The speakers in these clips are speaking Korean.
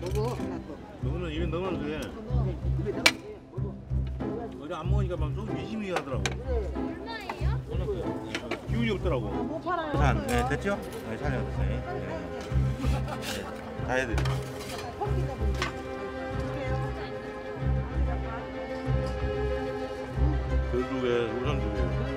먹어. 먹으면 입에 넣으면. 먹어. 어제 안 먹으니까 막 좀 미지미 하더라고. 얼마예요? 기운이 없더라고. 못 팔아요. 산, 네, 됐죠? 네, 잘 됐어요. 네. 네, 다 해드릴게요. 결국에 우선 주세요.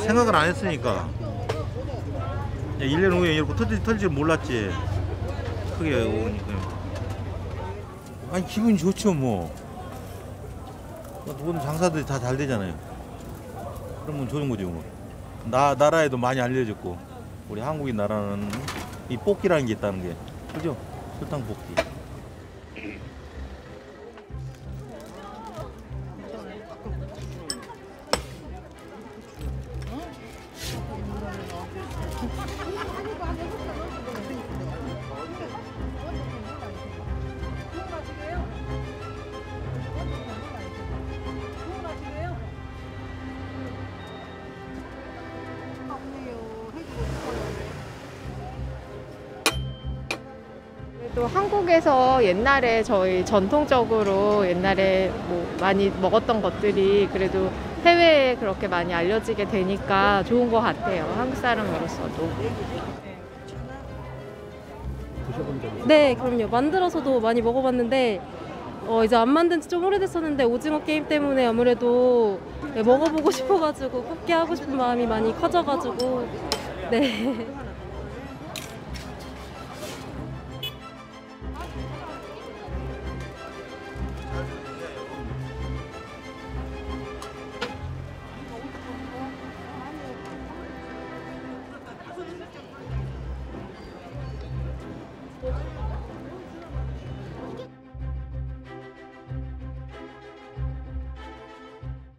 생각을 안 했으니까. 야, 1년 후에 이렇게 터질, 터질 줄 몰랐지. 크게 오니까. 아니, 기분이 좋죠, 뭐. 모든 장사들이 다 잘 되잖아요. 그러면 좋은 거죠, 뭐. 나, 나라에도 많이 알려졌고, 우리 한국인 나라는 이 뽑기라는 게 있다는 게. 그죠? 설탕 뽑기. 또 한국에서 옛날에 저희 전통적으로 옛날에 뭐 많이 먹었던 것들이 그래도 해외에 그렇게 많이 알려지게 되니까 좋은 것 같아요. 한국 사람으로서도. 네, 그럼요. 만들어서도 많이 먹어봤는데 어, 이제 안 만든 지 좀 오래됐었는데 오징어 게임 때문에 아무래도 네, 먹어보고 싶어가지고 뽑기 하고 싶은 마음이 많이 커져가지고 네.